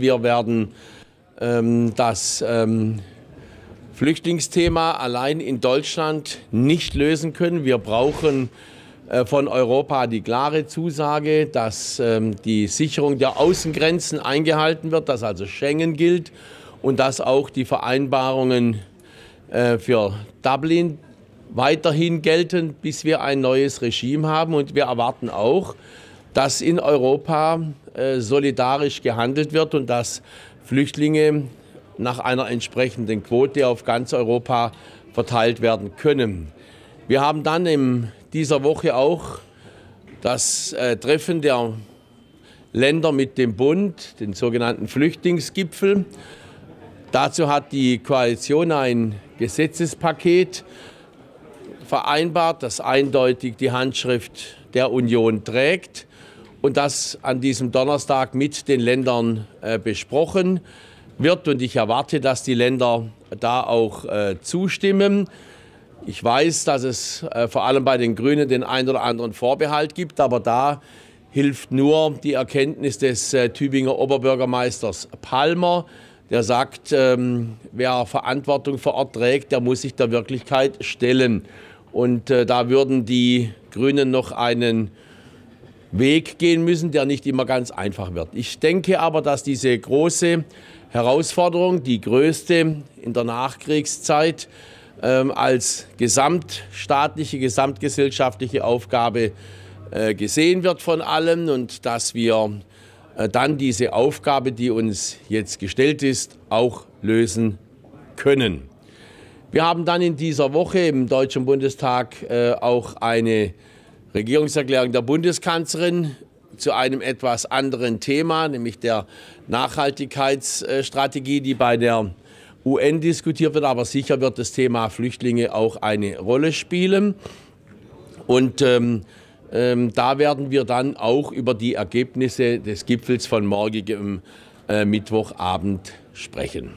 Wir werden ähm, das ähm, Flüchtlingsthema allein in Deutschland nicht lösen können. Wir brauchen äh, von Europa die klare Zusage, dass ähm, die Sicherung der Außengrenzen eingehalten wird, dass also Schengen gilt und dass auch die Vereinbarungen äh, für Dublin weiterhin gelten, bis wir ein neues Regime haben. Und wir erwarten auch, dass in Europa solidarisch gehandelt wird und dass Flüchtlinge nach einer entsprechenden Quote auf ganz Europa verteilt werden können. Wir haben dann in dieser Woche auch das äh, Treffen der Länder mit dem Bund, den sogenannten Flüchtlingsgipfel. Dazu hat die Koalition ein Gesetzespaket vereinbart, das eindeutig die Handschrift der Union trägt und das an diesem Donnerstag mit den Ländern äh, besprochen wird. Und ich erwarte, dass die Länder da auch äh, zustimmen. Ich weiß, dass es äh, vor allem bei den Grünen den einen oder anderen Vorbehalt gibt, aber da hilft nur die Erkenntnis des äh, Tübinger Oberbürgermeisters Palmer, der sagt, ähm, wer Verantwortung vor Ort trägt, der muss sich der Wirklichkeit stellen. Und äh, da würden die Grünen noch einen Weg gehen müssen, der nicht immer ganz einfach wird. Ich denke aber, dass diese große Herausforderung, die größte in der Nachkriegszeit, ähm, als gesamtstaatliche, gesamtgesellschaftliche Aufgabe äh, gesehen wird von allen und dass wir äh, dann diese Aufgabe, die uns jetzt gestellt ist, auch lösen können. Wir haben dann in dieser Woche im Deutschen Bundestag äh, auch eine Regierungserklärung der Bundeskanzlerin zu einem etwas anderen Thema, nämlich der Nachhaltigkeitsstrategie, die bei der UN diskutiert wird. Aber sicher wird das Thema Flüchtlinge auch eine Rolle spielen. Und ähm, ähm, da werden wir dann auch über die Ergebnisse des Gipfels von morgigem äh, Mittwochabend sprechen.